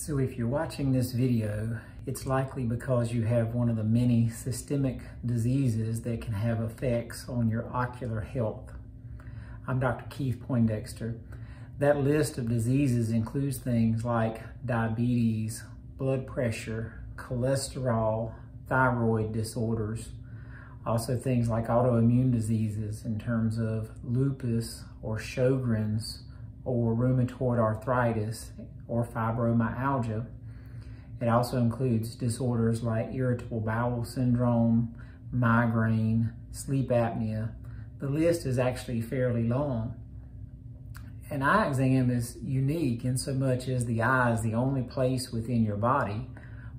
So if you're watching this video, it's likely because you have one of the many systemic diseases that can have effects on your ocular health. I'm Dr. Keith Poindexter. That list of diseases includes things like diabetes, blood pressure, cholesterol, thyroid disorders, also things like autoimmune diseases in terms of lupus or Sjogren's or rheumatoid arthritis or fibromyalgia. It also includes disorders like irritable bowel syndrome, migraine, sleep apnea. The list is actually fairly long. An eye exam is unique in so much as the eye is the only place within your body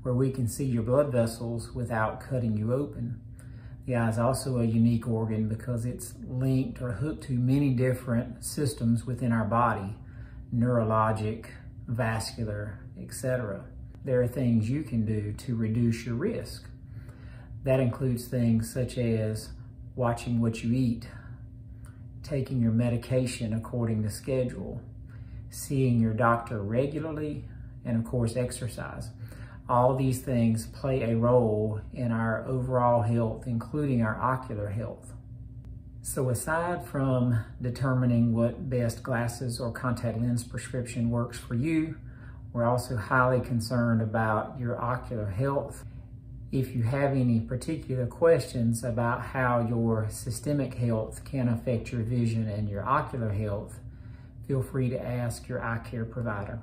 where we can see your blood vessels without cutting you open. The eye is also a unique organ because it's linked or hooked to many different systems within our body, neurologic, vascular, etc. There are things you can do to reduce your risk. That includes things such as watching what you eat, taking your medication according to schedule, seeing your doctor regularly, and of course exercise. All these things play a role in our overall health, including our ocular health. So aside from determining what best glasses or contact lens prescription works for you, we're also highly concerned about your ocular health. If you have any particular questions about how your systemic health can affect your vision and your ocular health, feel free to ask your eye care provider.